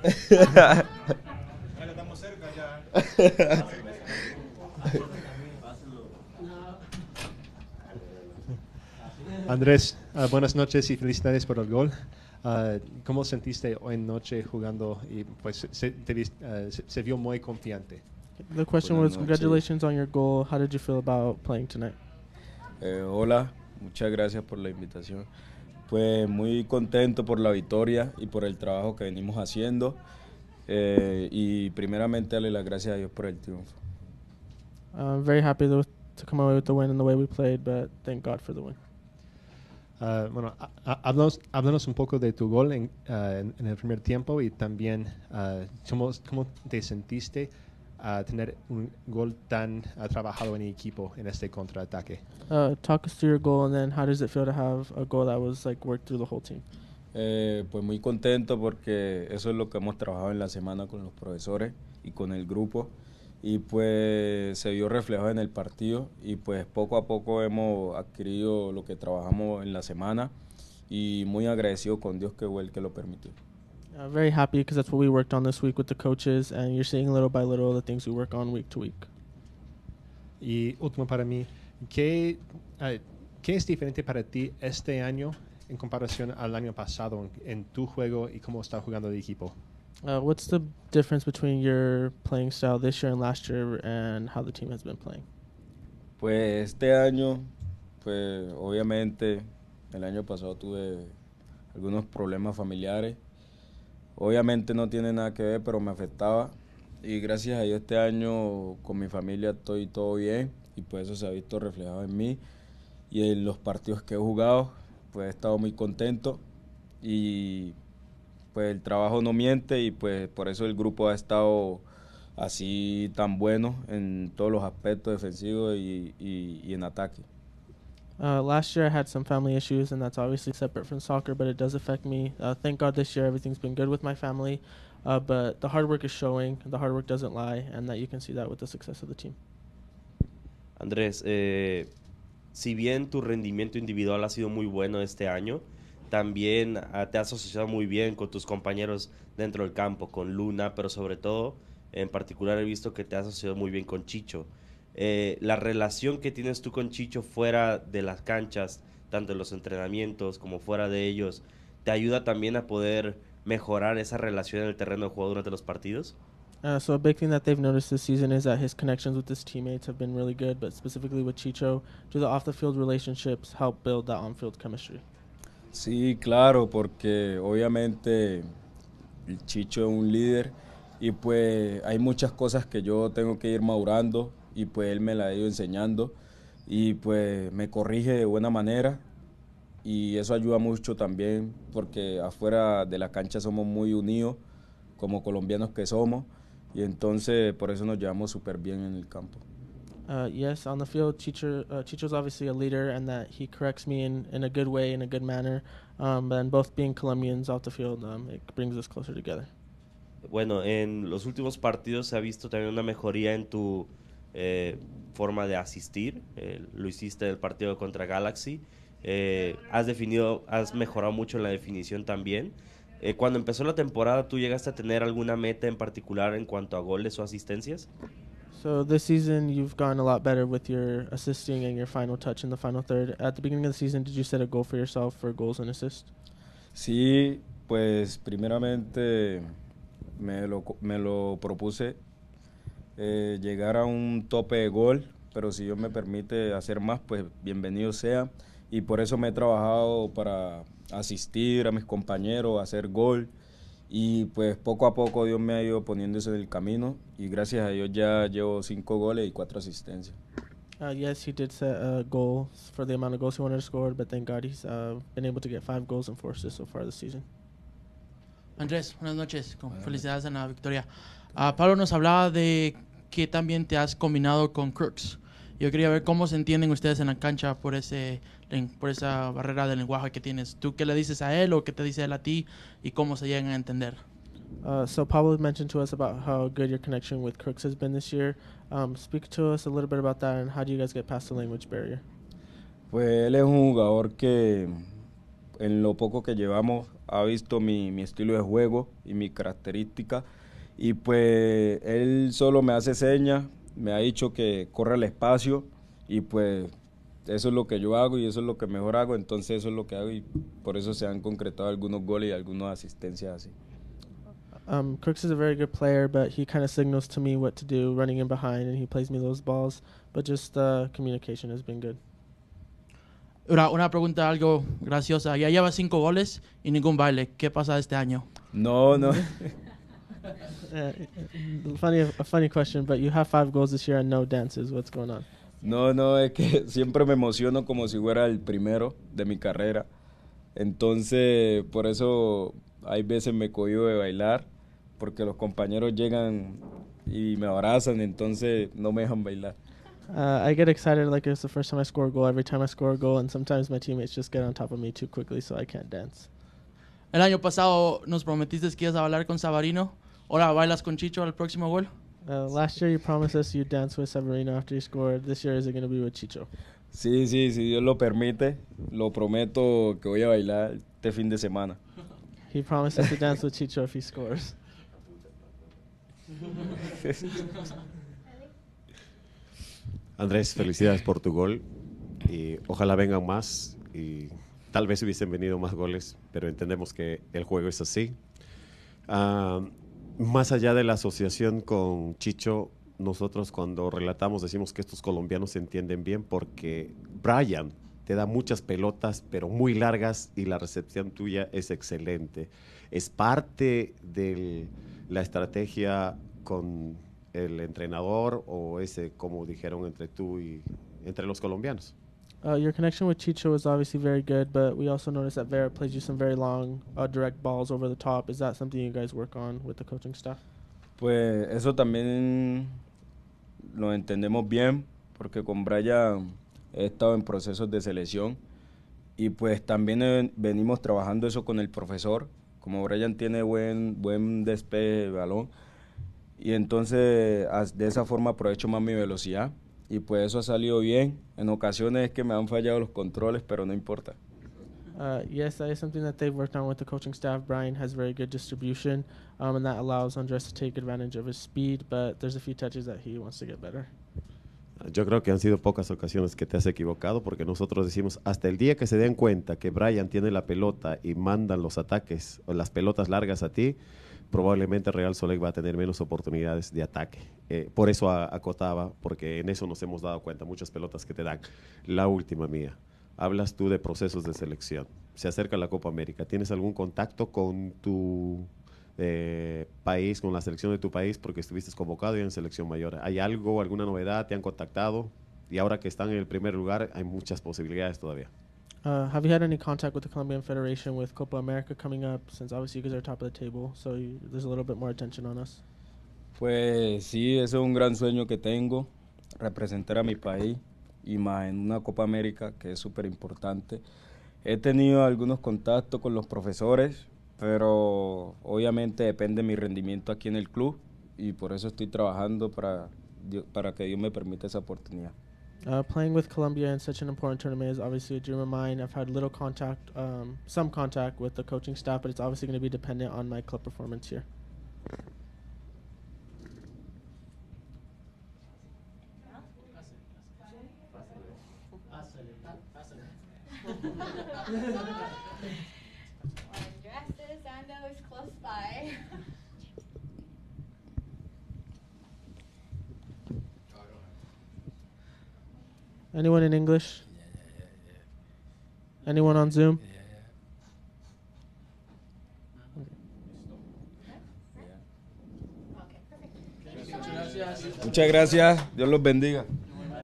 Andrés, uh, buenas noches y felicidades por el gol. Uh, ¿Cómo sentiste hoy noche jugando? Y pues se, te uh, se, se vio muy confiante. The question Buenas was, congratulations on your goal. How did you feel about playing tonight? Eh, hola, muchas gracias por la invitación. Pues muy contento por la victoria y por el trabajo que venimos haciendo. Eh, y primeramente darle las gracias a Dios por el triunfo. Uh, very happy to, to come away with the win and the way we played, but thank God for the win. Uh, bueno, háblanos un poco de tu gol en, uh, en, en el primer tiempo y también uh, cómo, cómo te sentiste a tener un gol tan uh, trabajado en equipo en este contraataque. Uh, talk us through your goal, and then how does it feel to have a goal that was like worked through the whole team? Eh, pues muy contento porque eso es lo que hemos trabajado en la semana con los profesores y con el grupo. Y pues se vio reflejado en el partido y pues poco a poco hemos adquirido lo que trabajamos en la semana y muy agradecido con Dios que fue el que lo permitió. Uh, very happy because that's what we worked on this week with the coaches, and you're seeing little by little the things we work on week to week. Y último para mí, ¿qué, uh, ¿qué es diferente para ti este año en comparación al año pasado en, en tu juego y cómo estás jugando de equipo? Uh, what's the difference between your playing style this year and last year, and how the team has been playing? Pues este año, pues obviamente el año pasado tuve algunos problemas familiares. Obviamente no tiene nada que ver, pero me afectaba. Y gracias a Dios este año con mi familia estoy todo bien y pues eso se ha visto reflejado en mí y en los partidos que he jugado, pues he estado muy contento y pues el trabajo no miente y pues por eso el grupo ha estado así tan bueno en todos los aspectos defensivos y, y- y en ataque. Uh, last year I had some family issues, and that's obviously separate from soccer, but it does affect me. Uh, thank God this year everything's been good with my family, uh, but the hard work is showing. The hard work doesn't lie, and that you can see that with the success of the team. Andrés, eh, si bien tu rendimiento individual ha sido muy bueno este año, también ah, te has asociado muy bien con tus compañeros dentro del campo, con Luna, pero sobre todo, en particular he visto que te has asociado muy bien con Chicho. Eh, la relación que tienes tú con Chicho fuera de las canchas, tanto en los entrenamientos como fuera de ellos, ¿te ayuda también a poder mejorar esa relación en el terreno de juego durante los partidos? Uh, so a big thing that they've noticed this season is that his connections with his teammates have been really good, but specifically with Chicho, do the off-the-field relationships help build that on-field chemistry? Sí, claro, porque obviamente Chicho es un líder y pues hay muchas cosas que yo tengo que ir madurando y pues él me la ha ido enseñando y pues me corrige de buena manera y eso ayuda mucho también porque afuera de la cancha somos muy unidos como colombianos que somos y entonces por eso nos llevamos súper bien en el campo. Uh, yes, on the field, Chicho, uh, Chicho's obviously a leader, and that he corrects me in, in a good way, in a good manner. Um, and both being Colombians off the field, um, it brings us closer together. Bueno, en los últimos partidos se ha visto también una mejoría en tu eh, forma de asistir. Eh, lo hiciste en el partido contra Galaxy. Eh, has definido, has mejorado mucho en la definición también. Eh, cuando empezó la temporada, ¿tú llegaste a tener alguna meta en particular en cuanto a goles o asistencias? So this season, you've gotten a lot better with your assisting and your final touch in the final third. At the beginning of the season, did you set a goal for yourself for goals and assists? Sí, pues primeramente me lo, me lo propuse eh, llegar a un tope de gol, pero si Dios me permite hacer más, pues bienvenido sea. Y por eso me he trabajado para asistir a mis compañeros, hacer gol. Y pues poco a poco Dios me ha ido poniendo eso en el camino y gracias a Dios ya llevo cinco goles y cuatro asistencias. Uh, yes, he did set a goal for the amount of goals he wanted to score, but thank God he's uh, been able to get five goals and four assists so far this season. Andrés, buenas noches. Con felicidades en la victoria. Ah, Pablo nos hablaba de que también te has combinado con Crooks. Yo quería ver cómo se entienden ustedes en la cancha por ese por esa barrera de lenguaje que tienes. ¿Tú qué le dices a él o qué te dice él a ti y cómo se llegan a entender? Uh, so Pablo mentioned to us about how good your connection with Crooks has been this year. Um, speak to us a little bit about that and how do you guys get past the language barrier? Pues él es un jugador que en lo poco que llevamos ha visto mi, mi estilo de juego y mi característica. Y pues él solo me hace señas, me ha dicho que corre el espacio y pues eso es lo que yo hago y eso es lo que mejor hago, entonces eso es lo que hago y por eso se han concretado algunos goles y algunas asistencias así. Um, Crooks is a very good player, but he kind of signals to me what to do, running in behind, and he plays me those balls. But just uh, communication has been good. Una, una pregunta algo graciosa. Ya lleva cinco goles y ningún baile. ¿Qué pasa este año? No, no. Uh, funny, a funny question, but you have five goals this year and no dances. What's going on? No, no, es que siempre me emociono como si fuera el primero de mi carrera. Entonces, por eso hay veces me cohibo de bailar, porque los compañeros llegan y me abrazan, entonces no me dejan bailar. Uh, I get excited like it's the first time I score a goal every time I score a goal, and sometimes my teammates just get on top of me too quickly, so I can't dance. El año pasado nos prometiste que ibas a bailar con Sabarino. Ahora bailas con Chicho al próximo gol. Uh, last year you promised us you'd dance with Severino after you scored. This year is it going to be with Chicho? Sí, sí, si Dios lo permite, lo prometo que voy a bailar este fin de semana. He promised us to dance with Chicho if he scores. Andrés, felicidades por tu gol y ojalá vengan más y tal vez hubiesen venido más goles, pero entendemos que el juego es así. Ah, más allá de la asociación con Chicho, nosotros cuando relatamos decimos que estos colombianos se entienden bien porque Brian te da muchas pelotas, pero muy largas y la recepción tuya es excelente. ¿Es parte de la estrategia con el entrenador o ese, como dijeron entre tú y entre los colombianos? Uh, your connection with Chicho is obviously very good, but we also noticed that Vera plays you some very long, uh, direct balls over the top. Is that something you guys work on with the coaching staff? Pues eso también lo entendemos bien, porque con Brian he estado en procesos de selección y pues también eh, venimos trabajando eso con el profesor. Como Brian tiene buen, buen despegue de balón, y entonces de esa forma aprovecho más mi velocidad y pues eso ha salido bien. En ocasiones es que me han fallado los controles, pero no importa. Uh, yes, that is something that they've worked on with the coaching staff. Brian has very good distribution, um, and that allows Andres to take advantage of his speed, but there's a few touches that he wants to get better. Yo creo que han sido pocas ocasiones que te has equivocado porque nosotros decimos hasta el día que se den cuenta que Brian tiene la pelota y mandan los ataques o las pelotas largas a ti, probablemente Real Soleil va a tener menos oportunidades de ataque. Eh, por eso acotaba, porque en eso nos hemos dado cuenta, muchas pelotas que te dan. La última mía, hablas tú de procesos de selección. Se acerca la Copa América. ¿Tienes algún contacto con tu eh, país, con la selección de tu país, porque estuviste convocado y en selección mayor? ¿Hay algo, alguna novedad? ¿Te han contactado? Y ahora que están en el primer lugar, hay muchas posibilidades todavía. Uh, have you had any contact with the Colombian Federation with Copa America coming up? Since obviously you guys are top of the table, so you, there's a little bit more attention on us. Pues sí, ese es un gran sueño que tengo, representar a mi país y más en una Copa América que es súper importante. He tenido algunos contactos con los profesores, pero obviamente depende de mi rendimiento aquí en el club y por eso estoy trabajando para, para que Dios me permita esa oportunidad. Uh, playing with Colombia in such an important tournament is obviously a dream of mine. I've had little contact, um, some contact with the coaching staff, but it's obviously going to be dependent on my club performance here. Anyone in English? Anyone on Zoom? Muchas gracias, Dios los bendiga.